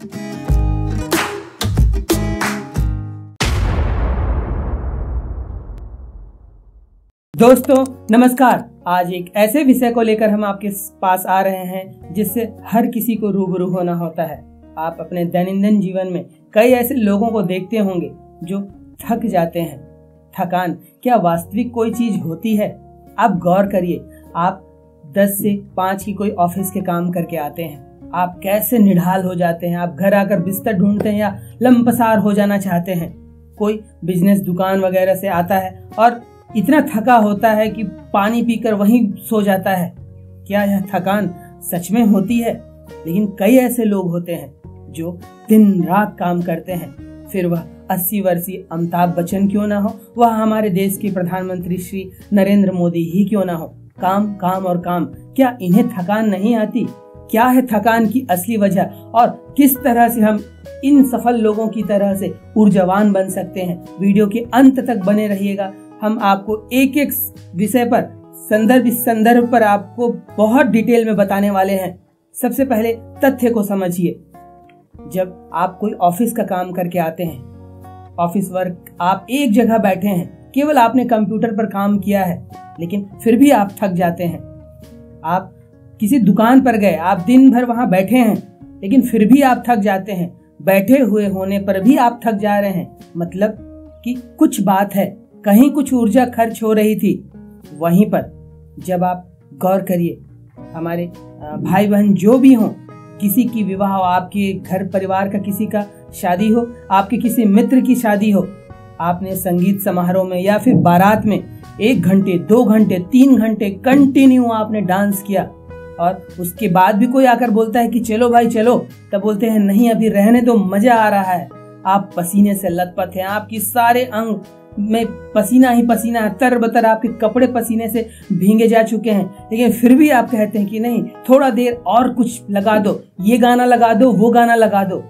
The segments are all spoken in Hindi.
दोस्तों, नमस्कार। आज एक ऐसे विषय को लेकर हम आपके पास आ रहे हैं, जिससे हर किसी को रूबरू होना होता है। आप अपने दैनंदिन जीवन में कई ऐसे लोगों को देखते होंगे, जो थक जाते हैं। थकान, क्या वास्तविक कोई चीज़ होती है? आप गौर करिए, आप 10 से 5 की कोई ऑफ़िस के काम करके आते हैं। आप कैसे निढाल हो जाते हैं? आप घर आकर बिस्तर ढूंढते हैं या लंपसार हो जाना चाहते हैं? कोई बिज़नेस दुकान वगैरह से आता है और इतना थका होता है कि पानी पीकर वहीं सो जाता है। क्या यह थकान सच में होती है? लेकिन कई ऐसे लोग होते हैं जो दिन रात काम करते हैं। फिर वह अस्सी वर्षीय अमिताभ बच्चन क्यों ना हो? वह हमारे देश के प्रधानमंत्री श्री नरेंद्र मोदी ही क्यों ना हो? काम काम और काम, क्या इन्हें थकान नहीं आती? क्या है थकान की असली वजह? और किस तरह से हम इन सफल लोगों की तरह से ऊर्जावान बन सकते हैं? वीडियो के अंत तक बने रहिएगा। हम आपको एक एक विषय पर, संदर्भ संदर्भ पर आपको बहुत डिटेल में बताने वाले हैं। सबसे पहले तथ्य को समझिए। जब आप कोई ऑफ़िस का काम करके आते हैं, ऑफ़िस वर्क, आप एक जगह बैठे हैं, केवल आपने कंप्यूटर पर काम किया है, लेकिन फिर भी आप थक जाते हैं। आप किसी दुकान पर गए, आप दिन भर वहाँ बैठे हैं, लेकिन फिर भी आप थक जाते हैं। बैठे हुए होने पर भी आप थक जा रहे हैं। मतलब कि कुछ बात है, कहीं कुछ ऊर्जा खर्च हो रही थी। वहीं पर जब आप गौर करिए, हमारे भाई बहन जो भी हों, किसी की विवाह हो, आपके घर परिवार का किसी का शादी हो, आपके किसी मित्र की शादी हो, आपने संगीत समारोह में या फिर बारात में एक घंटे, दो घंटे, तीन घंटे कंटिन्यू आपने डांस किया और उसके बाद भी कोई आकर बोलता है कि चलो भाई, चलो। तब बोलते हैं, नहीं, अभी रहने दो, मज़ा आ रहा है। आप पसीने से लथपथ हैं, आपकी सारे अंग में पसीना ही पसीना है तर बतर आपके कपड़े पसीने से भींगे जा चुके हैं। लेकिन फिर भी आप कहते हैं कि नहीं, थोड़ा देर और कुछ लगा दो, ये गाना लगा दो, वो गाना लगा दो।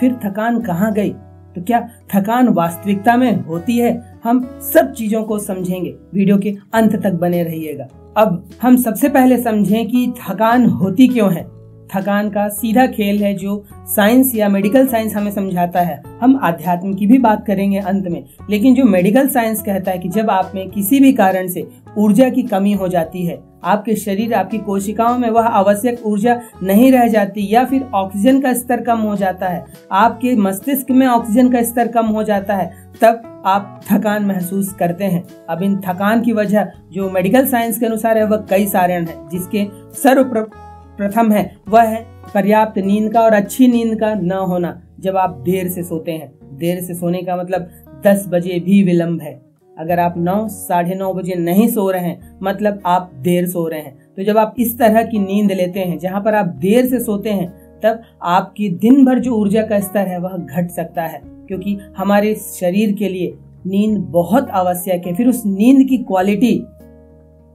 फिर थकान कहाँ गई? तो क्या थकान वास्तविकता में होती है? हम सब चीज़ों को समझेंगे। वीडियो के अंत तक बने रहिएगा। अब हम सबसे पहले समझें कि थकान होती क्यों है? थकान का सीधा खेल है जो साइंस या मेडिकल साइंस हमें समझाता है। हम आध्यात्म की भी बात करेंगे अंत में, लेकिन जो मेडिकल साइंस कहता है कि जब आप में किसी भी कारण से ऊर्जा की कमी हो जाती है, आपके शरीर, आपकी कोशिकाओं में वह आवश्यक ऊर्जा नहीं रह जाती या फिर ऑक्सीजन का स्तर कम हो जाता है, आपके मस्तिष्क में ऑक्सीजन का स्तर कम हो जाता है, तब आप थकान महसूस करते हैं। अब इन थकान की वजह जो मेडिकल साइंस के अनुसार है, वह कई सारे हैं, जिसके सर्व प्रथम है, वह है पर्याप्त नींद का और अच्छी नींद का न होना, जब आप देर से सोते हैं। देर से सोने का मतलब दस बजे भी विलंब है। अगर आप नौ, साढ़े नौ बजे नहीं सो रहे हैं मतलब आप देर सो रहे हैं। तो जब आप इस तरह की नींद लेते हैं, जहाँ पर आप देर से सोते हैं, तब आपकी दिन भर जो ऊर्जा का स्तर है, वह घट सकता है। क्योंकि हमारे शरीर के लिए नींद बहुत आवश्यक है। फिर उस नींद की क्वालिटी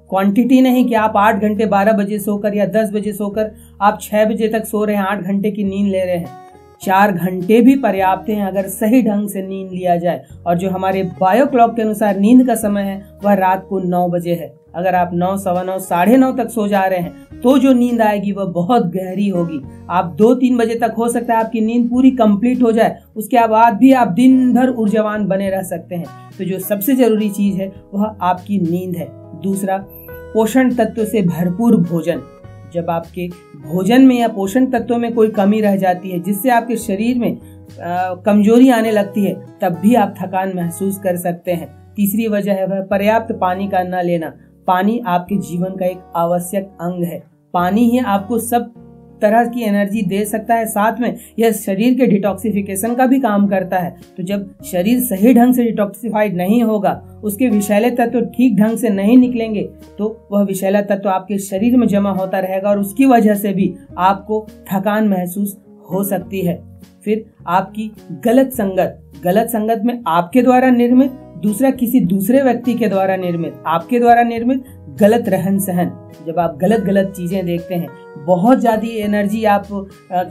क्वांटिटी नहीं कि आप आठ घंटे बारह बजे सोकर या दस बजे सोकर आप छह बजे तक सो रहे हैं, आठ घंटे की नींद ले रहे हैं। चार घंटे भी पर्याप्त हैं अगर सही ढंग से नींद लिया जाए। और जो हमारे बायो क्लॉक के अनुसार नींद का समय है, वह रात को नौ बजे है। अगर आप नौ, सवा नौ, साढ़े नौ तक सो जा रहे हैं तो जो नींद आएगी, वह बहुत गहरी होगी। आप दो, तीन बजे तक हो सकता है आपकी नींद पूरी कंप्लीट हो जाए, उसके बाद भी आप दिन भर ऊर्जावान बने रह सकते हैं। तो जो सबसे ज़रूरी चीज़ है, वह आपकी नींद है। दूसरा पोषण तत्व से भरपूर भोजन। जब आपके भोजन में या पोषण तत्वों में कोई कमी रह जाती है, जिससे आपके शरीर में कमज़ोरी आने लगती है, तब भी आप थकान महसूस कर सकते हैं। तीसरी वजह है वह पर्याप्त पानी का न लेना। पानी आपके जीवन का एक आवश्यक अंग है। पानी ही आपको सब तरह की एनर्जी दे सकता है, साथ में यह शरीर के डिटॉक्सिफिकेशन का भी काम करता है। तो जब शरीर सही ढंग से डिटॉक्सिफाइड नहीं होगा, उसके विषैले तत्व तो ठीक ढंग से नहीं निकलेंगे तो वह विषैला तत्व तो आपके शरीर में जमा होता रहेगा और उसकी वजह से भी आपको थकान महसूस हो सकती है। फिर आपकी गलत संगत गलत संगत में आपके द्वारा निर्मित, दूसरा किसी दूसरे व्यक्ति के द्वारा निर्मित, आपके द्वारा निर्मित गलत रहन सहन जब आप गलत गलत चीज़ें देखते हैं बहुत ज़्यादा एनर्जी आप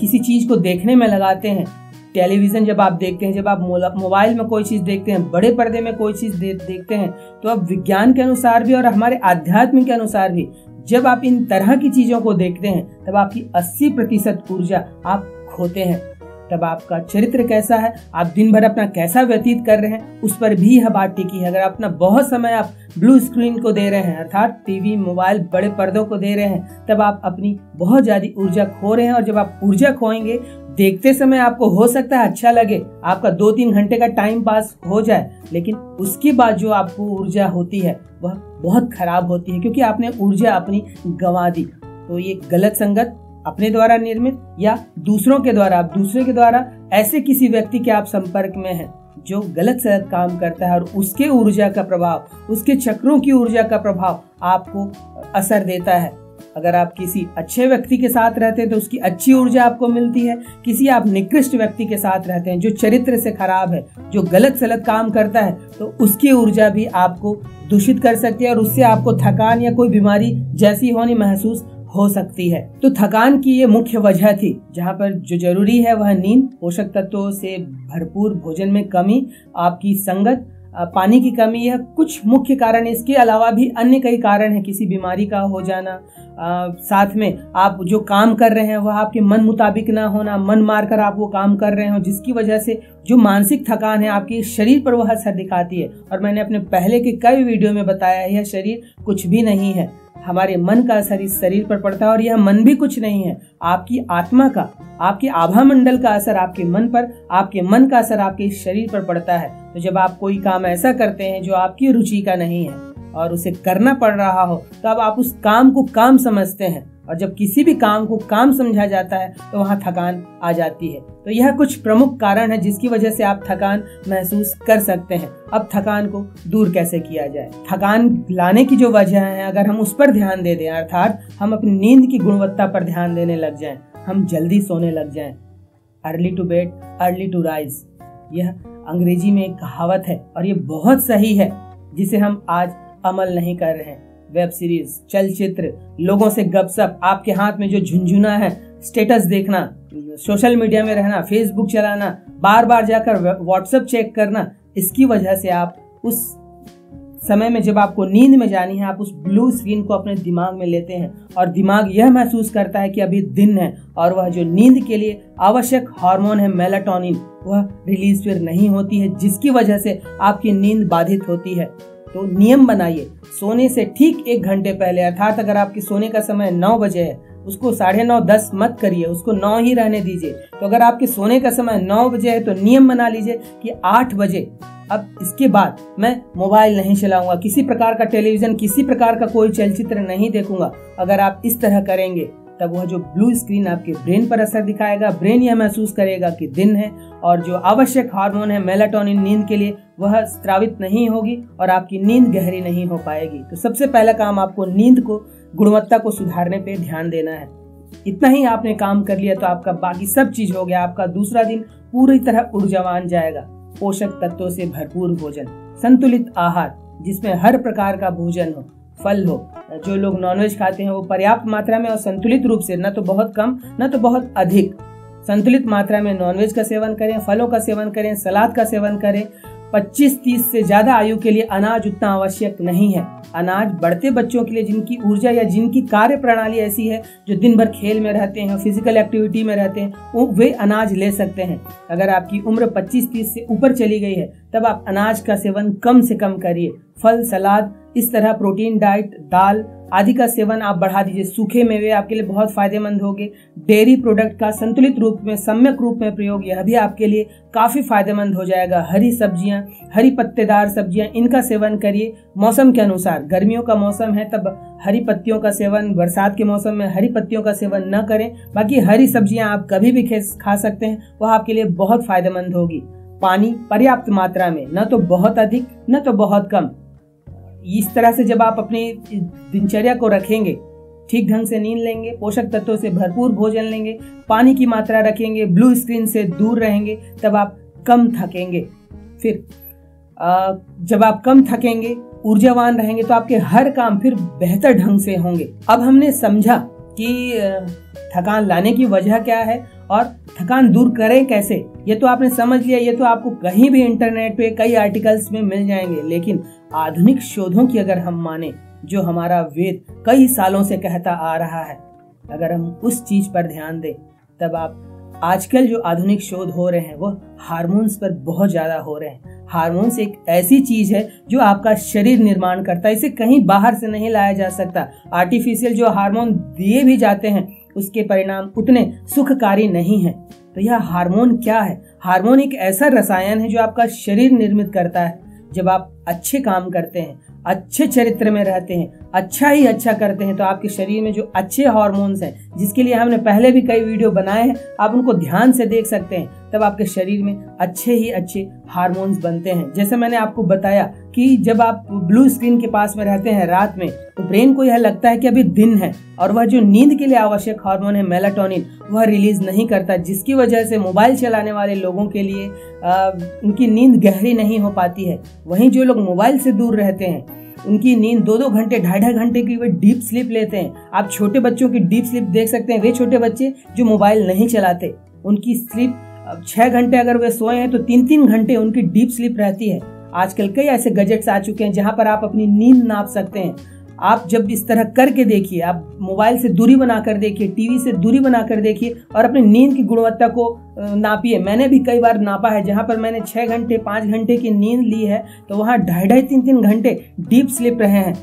किसी चीज़ को देखने में लगाते हैं। टेलीविज़न जब आप देखते हैं जब आप मोबाइल में कोई चीज़ देखते हैं बड़े पर्दे में कोई चीज़ दे, देखते हैं तो अब विज्ञान के अनुसार भी और हमारे आध्यात्म के अनुसार भी जब आप इन तरह की चीज़ों को देखते हैं तब आपकी 80 प्रतिशत ऊर्जा आप खोते हैं। तब आपका चरित्र कैसा है? आप दिन भर अपना कैसा व्यतीत कर रहे हैं? उस पर भी यह बात टिकी है। अगर अपना बहुत समय आप ब्लू स्क्रीन को दे रहे हैं, अर्थात टीवी, मोबाइल, बड़े पर्दों को दे रहे हैं, तब आप अपनी बहुत ज़्यादा ऊर्जा खो रहे हैं और जब आप ऊर्जा खोएँगे, देखते समय आपको हो सकता है अच्छा लगे, आपका दो तीन घंटे का टाइम पास हो जाए, लेकिन उसके बाद जो आपको ऊर्जा होती है, वह बहुत खराब होती है, क्योंकि आपने ऊर्जा अपनी गंवा दी। तो ये गलत संगत अपने द्वारा निर्मित या दूसरों के द्वारा, आप दूसरे के द्वारा, ऐसे किसी व्यक्ति के आप संपर्क में हैं जो गलत सलत काम करता है और उसके ऊर्जा का प्रभाव, उसके चक्रों की ऊर्जा का प्रभाव आपको असर देता है। अगर आप किसी अच्छे व्यक्ति के साथ रहते हैं तो उसकी अच्छी ऊर्जा आपको मिलती है। किसी आप निकृष्ट व्यक्ति के साथ रहते हैं जो चरित्र से खराब है, जो गलत सलत काम करता है तो उसकी ऊर्जा भी आपको दूषित कर सकती है और उससे आपको थकान या कोई बीमारी जैसी होनी महसूस हो सकती है। तो थकान की ये मुख्य वजह थी। जहाँ पर जो ज़रूरी है वह नींद पोषक तत्वों से भरपूर भोजन में कमी आपकी संगत पानी की कमी यह कुछ मुख्य कारण इसके अलावा भी अन्य कई कारण है किसी बीमारी का हो जाना आ, साथ में आप जो काम कर रहे हैं वह आपके मन मुताबिक ना होना मन मारकर आप वो काम कर रहे हो जिसकी वजह से जो मानसिक थकान है आपके शरीर पर वह असर दिखाती है। और मैंने अपने पहले के कई वीडियो में बताया यह शरीर कुछ भी नहीं है। हमारे मन का असर इस शरीर पर पड़ता है और यह मन भी कुछ नहीं है। आपकी आत्मा का, आपके आभा मंडल का असर आपके मन पर, आपके मन का असर आपके शरीर पर पड़ता है। तो जब आप कोई काम ऐसा करते हैं जो आपकी रुचि का नहीं है और उसे करना पड़ रहा हो, तब आप उस काम को काम समझते हैं। और जब किसी भी काम को काम समझा जाता है तो वहाँ थकान आ जाती है। तो यह कुछ प्रमुख कारण है जिसकी वजह से आप थकान महसूस कर सकते हैं। अब थकान को दूर कैसे किया जाए? थकान लाने की जो वजह है अगर हम उस पर ध्यान दे दें अर्थात हम अपनी नींद की गुणवत्ता पर ध्यान देने लग जाएँ, हम जल्दी सोने लग जाएँ। Early to bed early to rise यह अंग्रेज़ी में एक कहावत है और ये बहुत सही है जिसे हम आज अमल नहीं कर रहे हैं। वेब सीरीज़, चलचित्र, लोगों से गपसप आपके हाथ में जो झुंझुना है, स्टेटस देखना, सोशल मीडिया में रहना, फेसबुक चलाना बार बार जाकर व्हाट्सएप चेक करना, इसकी वजह से आप उस समय में जब आपको नींद में जानी है, आप उस ब्लू स्क्रीन को अपने दिमाग में लेते हैं और दिमाग यह महसूस करता है कि अभी दिन है और वह जो नींद के लिए आवश्यक हार्मोन है मेलाटोनिन, वह रिलीज़ फिर नहीं होती है, जिसकी वजह से आपकी नींद बाधित होती है। तो नियम बनाइए। सोने से ठीक एक घंटे पहले, अर्थात अगर आपके सोने का समय नौ बजे है, उसको साढ़े नौ, दस मत करिए, उसको नौ ही रहने दीजिए। तो अगर आपके सोने का समय नौ बजे है तो नियम बना लीजिए कि आठ बजे। अब इसके बाद मैं मोबाइल नहीं चलाऊँगा, किसी प्रकार का टेलीविज़न, किसी प्रकार का कोई चलचित्र नहीं देखूँगा। अगर आप इस तरह करेंगे तब वह जो ब्लू स्क्रीन आपके ब्रेन पर असर दिखाएगा ब्रेन यह महसूस करेगा कि दिन है और जो आवश्यक हार्मोन है मेलाटोनिन नींद के लिए, वह स्त्रावित नहीं होगी और आपकी नींद गहरी नहीं हो पाएगी। तो सबसे पहला काम आपको नींद को, गुणवत्ता को सुधारने पर ध्यान देना है। इतना ही आपने काम कर लिया तो आपका बाकी सब चीज़ हो गया, आपका दूसरा दिन पूरी तरह ऊर्जावान जाएगा। पोषक तत्वों से भरपूर भोजन, संतुलित आहार, जिसमें हर प्रकार का भोजन हो। फल हो जो लोग नॉनवेज खाते हैं, वो पर्याप्त मात्रा में और संतुलित रूप से, न तो बहुत कम, न तो बहुत अधिक, संतुलित मात्रा में नॉनवेज का सेवन करें, फलों का सेवन करें, सलाद का सेवन करें। 25-30 से ज़्यादा आयु के लिए अनाज उतना आवश्यक नहीं है। अनाज बढ़ते बच्चों के लिए, जिनकी ऊर्जा या जिनकी कार्य प्रणाली ऐसी है, जो दिन भर खेल में रहते हैं फ़िज़िकल एक्टिविटी में रहते हैं, वे अनाज ले सकते हैं। अगर आपकी उम्र 25-30 से ऊपर चली गई है, तब आप अनाज का सेवन कम से कम करिए। फल, सलाद इस तरह प्रोटीन, डाइट, दाल आदि का सेवन आप बढ़ा दीजिए। सूखे मेवे आपके लिए बहुत फ़ायदेमंद होंगे। डेयरी प्रोडक्ट का संतुलित रूप में, सम्यक रूप में प्रयोग यह भी आपके लिए काफ़ी फ़ायदेमंद हो जाएगा। हरी सब्ज़ियाँ, हरी पत्तेदार सब्ज़ियाँ, इनका सेवन करिए मौसम के अनुसार। गर्मियों का मौसम है तब हरी पत्तियों का सेवन, बरसात के मौसम में हरी पत्तियों का सेवन न करें। बाकी हरी सब्ज़ियाँ आप कभी भी खा सकते हैं, वह आपके लिए बहुत फ़ायदेमंद होगी। पानी पर्याप्त मात्रा में, न तो बहुत अधिक, न तो बहुत कम। इस तरह से जब आप अपनी दिनचर्या को रखेंगे, ठीक ढंग से नींद लेंगे, पोषक तत्वों से भरपूर भोजन लेंगे, पानी की मात्रा रखेंगे ब्लू स्क्रीन से दूर रहेंगे, तब आप कम थकेंगे। फिर जब आप कम थकेंगे, ऊर्जावान रहेंगे तो आपके हर काम फिर बेहतर ढंग से होंगे। अब हमने समझा कि थकान लाने की वजह क्या है और थकान दूर करें कैसे? ये तो आपने समझ लिया, ये तो आपको कहीं भी इंटरनेट पे कई आर्टिकल्स में मिल जाएँगे, लेकिन आधुनिक शोधों की अगर हम माने, जो हमारा वेद कई सालों से कहता आ रहा है, अगर हम उस चीज़ पर ध्यान दें, तब आप आजकल जो आधुनिक शोध हो रहे हैं, वो हार्मोन्स पर बहुत ज़्यादा हो रहे हैं। हार्मोन्स एक ऐसी चीज़ है जो आपका शरीर निर्माण करता है, इसे कहीं बाहर से नहीं लाया जा सकता। आर्टिफिशियल जो हार्मोन दिए भी जाते हैं उसके परिणाम उतने सुखकारी नहीं है। तो यह हार्मोन क्या है? हार्मोन एक ऐसा रसायन है जो आपका शरीर निर्मित करता है। जब आप अच्छे काम करते हैं, अच्छे चरित्र में रहते हैं अच्छा ही अच्छा करते हैं तो आपके शरीर में जो अच्छे हार्मोन्स हैं, जिसके लिए हमने पहले भी कई वीडियो बनाए हैं, आप उनको ध्यान से देख सकते हैं। तब आपके शरीर में अच्छे ही अच्छे हार्मोन्स बनते हैं। जैसे मैंने आपको बताया कि जब आप ब्लू स्क्रीन के पास में रहते हैं रात में तो ब्रेन को यह लगता है कि अभी दिन है और वह जो नींद के लिए आवश्यक हार्मोन है मेलाटोनिन वह रिलीज़ नहीं करता जिसकी वजह से मोबाइल चलाने वाले लोगों के लिए आ, उनकी नींद गहरी नहीं हो पाती है। वहीं जो लोग मोबाइल से दूर रहते हैं उनकी नींद दो दो घंटे ढाई ढाई घंटे की वे डीप स्लीप लेते हैं। आप छोटे बच्चों की डीप स्लीप देख सकते हैं वे छोटे बच्चे जो मोबाइल नहीं चलाते उनकी स्लीप छह घंटे अगर वे सोए हैं तो तीन तीन घंटे उनकी डीप स्लीप रहती है। आजकल कई ऐसे गजेट्स आ चुके हैं जहाँ पर आप अपनी नींद नाप सकते हैं। आप जब इस तरह करके देखिए, आप मोबाइल से दूरी बनाकर देखिए, टीवी से दूरी बनाकर देखिए और अपनी नींद की गुणवत्ता को नापिए। मैंने भी कई बार नापा है, जहाँ पर मैंने छह घंटे, पाँच घंटे की नींद ली है तो वहाँ ढाई ढाई तीन तीन घंटे डीप स्लिप रहे हैं।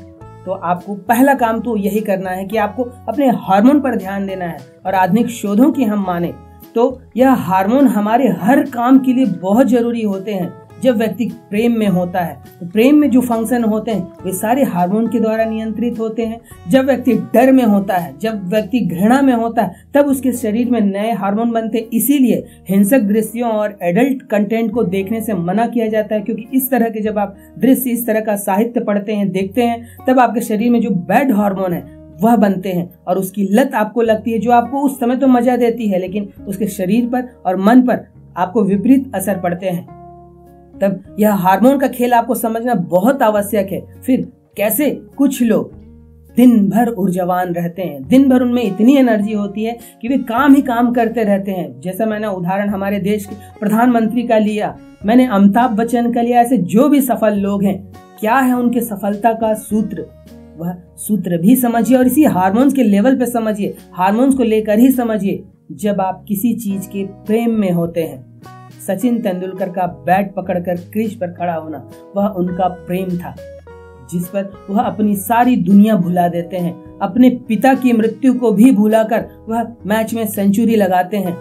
तो आपको पहला काम तो यही करना है कि आपको अपने हार्मोन पर ध्यान देना है और आधुनिक शोधों की हम माने। तो यह हार्मोन हमारे हर काम के लिए बहुत ज़रूरी होते हैं, जब व्यक्ति प्रेम में होता है। तो प्रेम में जो फ़ंक्शन होते हैं, वे सारे हार्मोन के द्वारा नियंत्रित होते हैं। जब व्यक्ति डर में होता है, जब व्यक्ति घृणा में होता है, तब उसके शरीर में नए हार्मोन बनते हैं। इसीलिए हिंसक दृश्यों और एडल्ट कंटेंट को देखने से मना किया जाता है, क्योंकि इस तरह के जब आप दृश्य, इस तरह का साहित्य पढ़ते हैं, देखते हैं, तब आपके शरीर में जो बैड हार्मोन है वह बनते हैं और उसकी लत आपको लगती है, जो आपको उस समय तो मज़ा देती है, लेकिन उसके शरीर पर और मन पर आपको विपरीत असर पड़ते हैं। तब यह हार्मोन का खेल आपको समझना बहुत आवश्यक है। फिर कैसे? कुछ लोग दिन भर ऊर्जावान रहते हैं। दिन भर उनमें इतनी एनर्जी होती है कि वे काम ही काम करते रहते हैं। जैसा मैंने उदाहरण हमारे देश के प्रधानमंत्री का लिया, मैंने अमिताभ बच्चन का लिया, ऐसे जो भी सफल लोग हैं, क्या है उनके सफलता का सूत्र? वह सूत्र भी समझिए और इसी हार्मोन्स के लेवल पे समझिए। हार्मोन्स को लेकर ही समझिए, जब आप किसी चीज़ के प्रेम में होते हैं। सचिन तेंदुलकर का बैट पकड़कर क्रीज पर खड़ा होना, वह उनका प्रेम था, जिस पर वह अपनी सारी दुनिया भुला देते हैं। अपने पिता की मृत्यु को भी भुलाकर वह मैच में सेंचुरी लगाते हैं।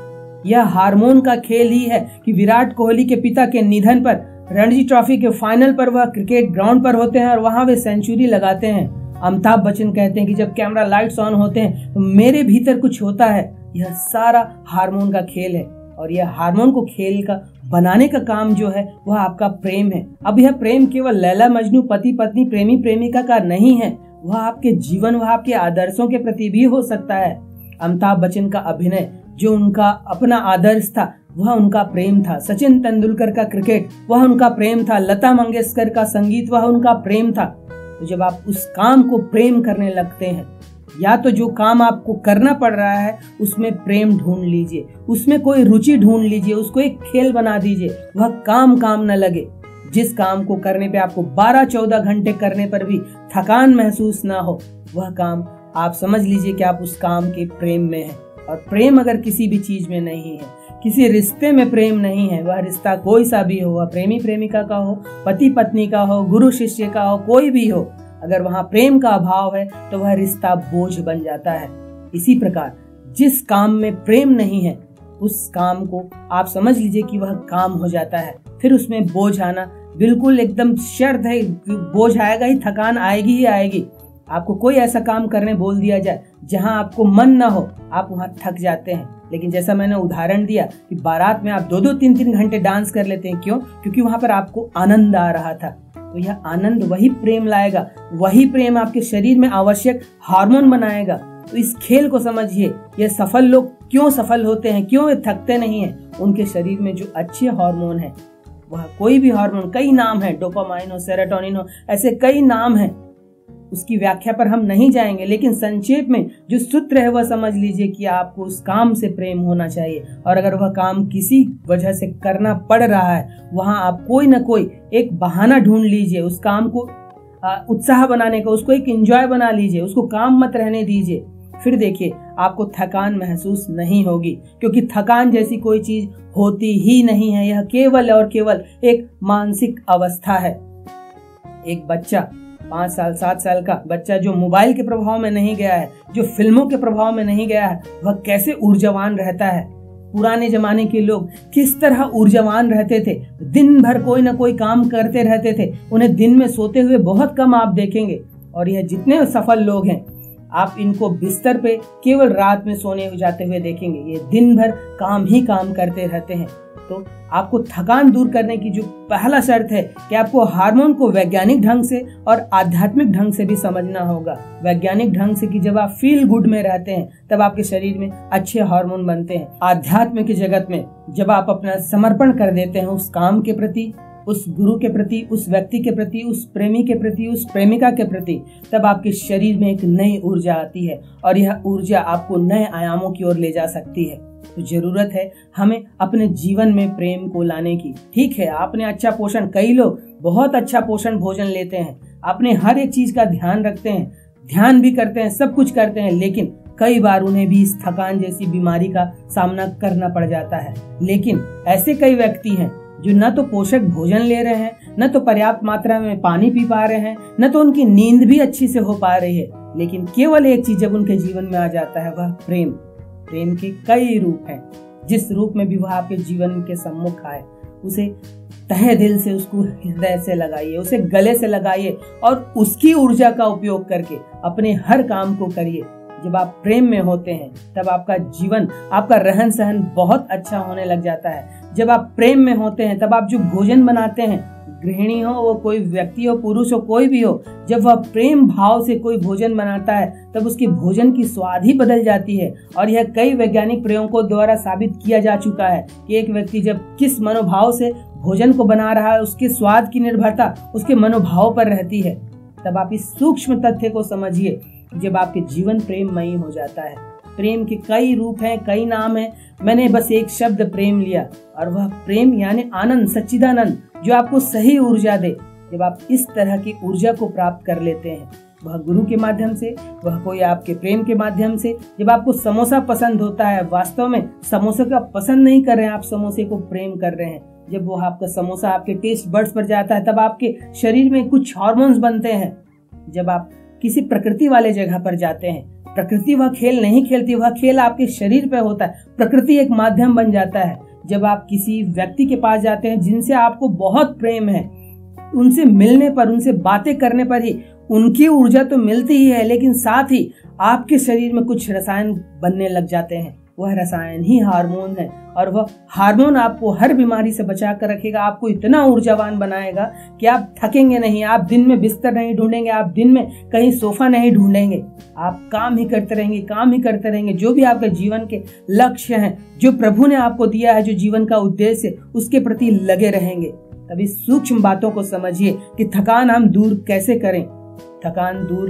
यह हार्मोन का खेल ही है कि विराट कोहली के पिता के निधन पर, रणजी ट्रॉफी के फाइनल पर वह क्रिकेट ग्राउंड पर होते हैं और वहाँ वे सेंचुरी लगाते हैं। अमिताभ बच्चन कहते हैं कि जब कैमरा लाइट्स ऑन होते हैं तो मेरे भीतर कुछ होता है। यह सारा हार्मोन का खेल है और यह हार्मोन को खेल का, बनाने का काम जो है, वह आपका प्रेम है। अब यह प्रेम केवल लैला, मजनू, पति, पत्नी, प्रेमी, प्रेमिका का नहीं है। वह आपके जीवन, वह आपके आदर्शों के प्रति भी हो सकता है। अमिताभ बच्चन का अभिनय, जो उनका अपना आदर्श था, वह उनका प्रेम था। सचिन तेंदुलकर का क्रिकेट, वह उनका प्रेम था। लता मंगेशकर का संगीत, वह उनका प्रेम था। तो जब आप उस काम को प्रेम करने लगते हैं, या तो जो काम आपको करना पड़ रहा है, उसमें प्रेम ढूंढ लीजिए, उसमें कोई रुचि ढूंढ लीजिए, उसको एक खेल बना दीजिए, वह काम काम न लगे। जिस काम को करने पे आपको 12-14 घंटे करने पर भी थकान महसूस ना हो, वह काम आप समझ लीजिए कि आप उस काम के प्रेम में हैं। और प्रेम अगर किसी भी चीज़ में नहीं है किसी रिश्ते में प्रेम नहीं है। वह रिश्ता कोई सा भी हो, वह प्रेमी प्रेमिका का हो, पति पत्नी का हो, गुरु शिष्य का हो, कोई भी हो, अगर वहाँ प्रेम का अभाव है तो वह रिश्ता बोझ बन जाता है। इसी प्रकार, जिस काम में प्रेम नहीं है, उस काम को आप समझ लीजिए कि वह काम हो जाता है। फिर उसमें बोझ आना बिल्कुल एकदम शर्त है बोझ आएगा ही, थकान आएगी ही आएगी। आपको कोई ऐसा काम करने बोल दिया जाए, जहाँ आपको मन ना हो, आप वहाँ थक जाते हैं। लेकिन जैसा मैंने उदाहरण दिया कि बारात में आप दो दो तीन तीन घंटे डांस कर लेते हैं, क्यों? क्योंकि वहाँ पर आपको आनंद आ रहा था। तो यह आनंद वही प्रेम लाएगा, वही प्रेम आपके शरीर में आवश्यक हार्मोन बनाएगा। तो इस खेल को समझिए यह सफल लोग क्यों सफल होते हैं, क्यों ये थकते नहीं है? उनके शरीर में जो अच्छे हार्मोन है, वह कोई भी हार्मोन, कई नाम है, डोपामाइन हो, सेरेटोनिन हो, ऐसे कई नाम है। उसकी व्याख्या पर हम नहीं जाएँगे, लेकिन संक्षेप में जो सूत्र है, वह समझ लीजिए कि आपको उस काम से प्रेम होना चाहिए। और अगर वह काम किसी वजह से करना पड़ रहा है, वहाँ आप कोई ना कोई एक बहाना ढूंढ लीजिए, उस काम को उत्साह बनाने का, उसको एक इंजॉय बना लीजिए, उसको काम मत रहने दीजिए। फिर देखिए, आपको थकान महसूस नहीं होगी, क्योंकि थकान जैसी कोई चीज़ होती ही नहीं है। यह केवल और केवल एक मानसिक अवस्था है। एक बच्चा पाँच साल, सात साल का बच्चा जो मोबाइल के प्रभाव में नहीं गया है, जो फ़िल्मों के प्रभाव में नहीं गया है, वह कैसे ऊर्जावान रहता है? पुराने जमाने के लोग किस तरह ऊर्जावान रहते थे? दिन भर कोई ना कोई काम करते रहते थे। उन्हें दिन में सोते हुए बहुत कम आप देखेंगे। और यह जितने सफल लोग हैं, आप इनको बिस्तर पे केवल रात में सोने जाते हुए देखेंगे। ये दिन भर काम ही काम करते रहते हैं। तो आपको थकान दूर करने की जो पहला शर्त है कि आपको हार्मोन को वैज्ञानिक ढंग से और आध्यात्मिक ढंग से भी समझना होगा। वैज्ञानिक ढंग से कि जब आप फील गुड में रहते हैं, तब आपके शरीर में अच्छे हार्मोन बनते हैं। आध्यात्म जगत में जब आप अपना समर्पण कर देते हैं उस काम के प्रति, उस गुरु के प्रति, उस व्यक्ति के प्रति, उस प्रेमी के प्रति, उस प्रेमिका के प्रति, तब आपके शरीर में एक नई ऊर्जा आती है और यह ऊर्जा आपको नए आयामों की ओर ले जा सकती है। तो ज़रूरत है हमें अपने जीवन में प्रेम को लाने की। ठीक है, आपने अच्छा पोषण, कई लोग बहुत अच्छा पोषण भोजन लेते हैं अपने हर एक चीज़ का ध्यान रखते हैं, ध्यान भी करते हैं, सब कुछ करते हैं, लेकिन कई बार उन्हें भी इस थकान जैसी बीमारी का सामना करना पड़ जाता है। लेकिन ऐसे कई व्यक्ति हैं जो न तो पोषक भोजन ले रहे हैं, न तो पर्याप्त मात्रा में पानी पी पा रहे हैं, न तो उनकी नींद भी अच्छी से हो पा रही है, लेकिन केवल एक चीज़ जब उनके जीवन में आ जाता है, वह प्रेम। प्रेम के कई रूप हैं। जिस रूप में भी वह आपके जीवन के सम्मुख आए, उसे तहे दिल से, उसको हृदय से लगाइए, उसे गले से लगाइए और उसकी ऊर्जा का उपयोग करके अपने हर काम को करिए। जब आप प्रेम में होते हैं, तब आपका जीवन, आपका रहन सहन बहुत अच्छा होने लग जाता है। जब आप प्रेम में होते हैं, तब आप जो भोजन बनाते हैं गृहिणी हो, वो कोई व्यक्ति हो, पुरुष हो, कोई भी हो, जब वह प्रेम भाव से कोई भोजन बनाता है, तब उसकी भोजन की स्वाद ही बदल जाती है। और यह कई वैज्ञानिक प्रयोगों द्वारा साबित किया जा चुका है कि एक व्यक्ति जब किस मनोभाव से भोजन को बना रहा है, उसके स्वाद की निर्भरता उसके मनोभाव पर रहती है। तब आप इस सूक्ष्म तथ्य को समझिए, जब आपके जीवन प्रेममयी हो जाता है। प्रेम के कई रूप हैं, कई नाम हैं। मैंने बस एक शब्द प्रेम लिया, और वह प्रेम यानी आनंद, सच्चिदानंद। जो आपको सही ऊर्जा दे, जब आप इस तरह की ऊर्जा को प्राप्त कर लेते हैं, वह गुरु के माध्यम से, वह कोई आपके प्रेम के माध्यम से, जब आपको समोसा पसंद होता है, वास्तव में समोसे का पसंद नहीं कर रहे हैं, आप समोसे को प्रेम कर रहे हैं, जब वो आपका समोसा आपके टेस्ट बर्ड्स पर जाता है, तब आपके शरीर में कुछ हार्मोन्स बनते हैं। जब आप किसी प्रकृति वाले जगह पर जाते हैं, प्रकृति वह खेल नहीं खेलती, वह खेल आपके शरीर पे होता है, प्रकृति एक माध्यम बन जाता है। जब आप किसी व्यक्ति के पास जाते हैं जिनसे आपको बहुत प्रेम है, उनसे मिलने पर, उनसे बातें करने पर ही, उनकी ऊर्जा तो मिलती ही है, लेकिन साथ ही आपके शरीर में कुछ रसायन बनने लग जाते हैं। वह रसायन ही हार्मोन है और वह हार्मोन आपको हर बीमारी से बचा कर रखेगा, आपको इतना ऊर्जावान बनाएगा कि आप थकेंगे नहीं, आप दिन में बिस्तर नहीं ढूंढेंगे, आप दिन में कहीं सोफा नहीं ढूंढेंगे। आप काम ही करते रहेंगे, काम ही करते रहेंगे, जो भी आपके जीवन के लक्ष्य हैं, जो प्रभु ने आपको दिया है, जो जीवन का उद्देश्य, उसके प्रति लगे रहेंगे। तभी सूक्ष्म बातों को समझिए कि थकान हम दूर कैसे करें। थकान दूर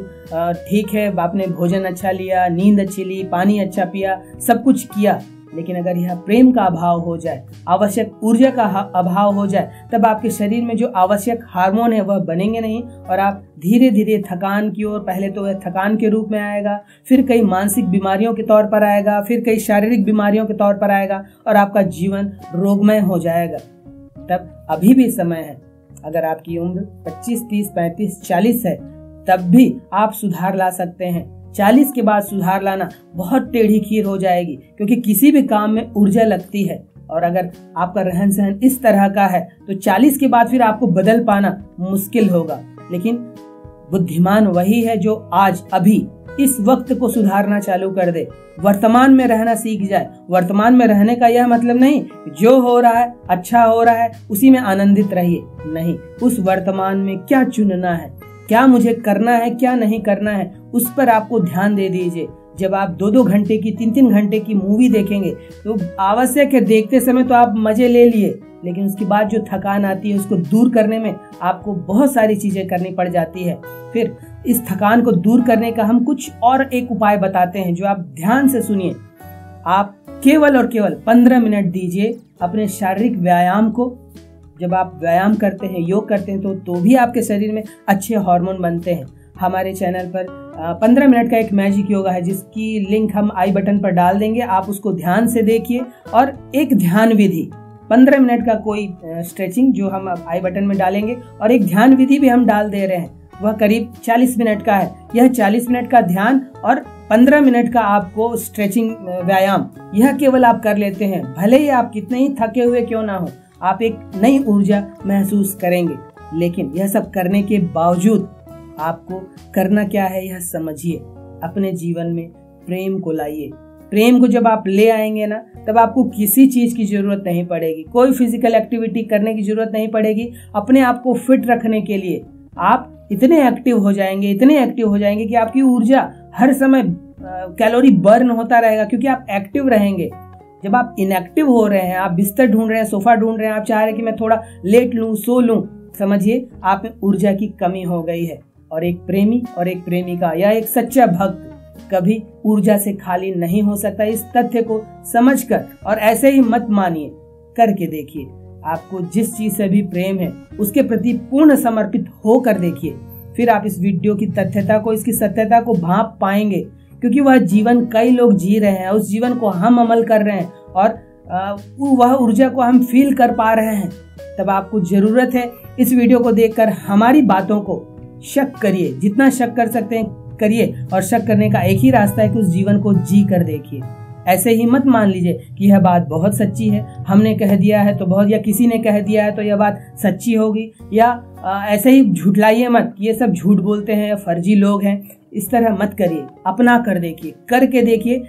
ठीक है आपने भोजन अच्छा लिया नींद अच्छी ली पानी अच्छा पिया सब कुछ किया। लेकिन अगर यह प्रेम का अभाव हो जाए आवश्यक ऊर्जा का अभाव हो जाए तब आपके शरीर में जो आवश्यक हार्मोन है वह बनेंगे नहीं और आप धीरे धीरे थकान की ओर पहले तो वह थकान के रूप में आएगा फिर कई मानसिक बीमारियों के तौर पर आएगा फिर कई शारीरिक बीमारियों के तौर पर आएगा और आपका जीवन रोगमय हो जाएगा। तब अभी भी समय है। अगर आपकी उम्र 25, 30, 35, 40 है तब भी आप सुधार ला सकते हैं। चालीस के बाद सुधार लाना बहुत टेढ़ी खीर हो जाएगी, क्योंकि किसी भी काम में ऊर्जा लगती है। और अगर आपका रहन सहन इस तरह का है तो चालीस के बाद फिर आपको बदल पाना मुश्किल होगा। लेकिन बुद्धिमान वही है जो आज अभी इस वक्त को सुधारना चालू कर दे। वर्तमान में रहना सीख जाए। वर्तमान में रहने का यह मतलब नहीं जो हो रहा है अच्छा हो रहा है, उसी में आनंदित रहिए। नहीं, उस वर्तमान में क्या चुनना है? क्या मुझे करना है, क्या नहीं करना है, उस पर आपको ध्यान दे दीजिए। जब आप दो दो घंटे की तीन तीन घंटे की मूवी देखेंगे तो आवश्यक है देखते समय तो आप मज़े ले लिए, लेकिन उसके बाद जो थकान आती है, उसको दूर करने में आपको बहुत सारी चीज़ें करनी पड़ जाती है। फिर इस थकान को दूर करने का हम कुछ और एक उपाय बताते हैं, जो आप ध्यान से सुनिए। आप केवल और केवल पंद्रह मिनट दीजिए अपने शारीरिक व्यायाम को जब आप व्यायाम करते हैं, योग करते हैं तो तो भी आपके शरीर में अच्छे हार्मोन बनते हैं। हमारे चैनल पर पंद्रह मिनट का एक मैजिक योगा है, जिसकी लिंक हम आई बटन पर डाल देंगे। आप उसको ध्यान से देखिए और एक ध्यान विधि, पंद्रह मिनट का कोई स्ट्रेचिंग जो हम आई बटन में डालेंगे और एक ध्यान विधि भी हम डाल दे रहे हैं। वह करीब 40 मिनट का है। यह 40 मिनट का ध्यान और 15 मिनट का आपको स्ट्रेचिंग व्यायाम, यह केवल आप कर लेते हैं। भले ही आप कितने ही थके हुए क्यों ना हो आप एक नई ऊर्जा महसूस करेंगे। लेकिन यह सब करने के बावजूद आपको करना क्या है यह समझिए। अपने जीवन में प्रेम को लाइए। प्रेम को जब आप ले आएँगे ना, तब आपको किसी चीज़ की ज़रूरत नहीं पड़ेगी। कोई फ़िज़िकल एक्टिविटी करने की ज़रूरत नहीं पड़ेगी। अपने आप को फिट रखने के लिए आप इतने एक्टिव हो जाएँगे, इतने एक्टिव हो जाएँगे कि आपकी ऊर्जा हर समय कैलोरी बर्न होता रहेगा, क्योंकि आप एक्टिव रहेंगे। जब आप इनएक्टिव हो रहे हैं, आप बिस्तर ढूंढ रहे हैं सोफा ढूंढ रहे हैं, आप चाह रहे हैं कि मैं थोड़ा लेट लूँ सो लूँ, समझिए, आप में ऊर्जा की कमी हो गई है। और एक प्रेमी और एक प्रेमिका या एक सच्चा भक्त कभी ऊर्जा से खाली नहीं हो सकता। इस तथ्य को समझकर और ऐसे ही मत मानिए, करके देखिए। आपको जिस चीज़ से भी प्रेम है, उसके प्रति पूर्ण समर्पित होकर देखिए। फिर आप इस वीडियो की तथ्यता को, इसकी सत्यता को भाप पाएँगे। क्योंकि वह जीवन कई लोग जी रहे हैं, उस जीवन को हम अमल कर रहे हैं और वह ऊर्जा को हम फील कर पा रहे हैं। तब आपको ज़रूरत है इस वीडियो को देखकर हमारी बातों को शक करिए, जितना शक कर सकते हैं करिए और शक करने का एक ही रास्ता है कि उस जीवन को जी कर देखिए। ऐसे ही मत मान लीजिए कि यह बात बहुत सच्ची है, हमने कह दिया है तो बहुत, या किसी ने कह दिया है तो यह बात सच्ची होगी, या ऐसे ही झूठलाइए मत ये सब झूठ बोलते हैं या फर्जी लोग हैं इस तरह मत करिए अपना कर देखिए करके देखिए।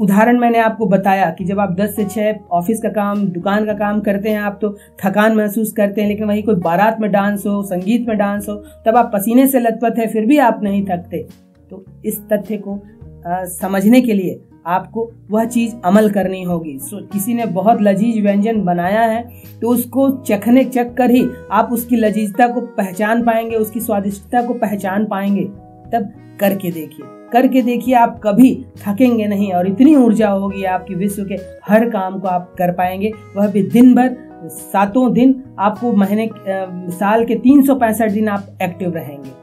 उदाहरण मैंने आपको बताया कि जब आप 10 से 6 ऑफ़िस का काम दुकान का काम करते हैं आप तो थकान महसूस करते हैं लेकिन वहीं कोई बारात में डांस हो संगीत में डांस हो तब आप पसीने से लथपथ है फिर भी आप नहीं थकते। तो इस तथ्य को आ, समझने के लिए आपको वह चीज़ अमल करनी होगी। सो किसी ने बहुत लजीज व्यंजन बनाया है तो उसको चखने चख कर ही आप उसकी लजीजता को पहचान पाएँगे उसकी स्वादिष्टता को पहचान पाएँगे। तब करके देखिए। करके देखिए आप कभी थकेंगे नहीं और इतनी ऊर्जा होगी आपकी विश्व के हर काम को आप कर पाएँगे। वह भी दिन भर, सातों दिन आपको महीने साल के तीन सौ पैंसठ दिन आप एक्टिव रहेंगे।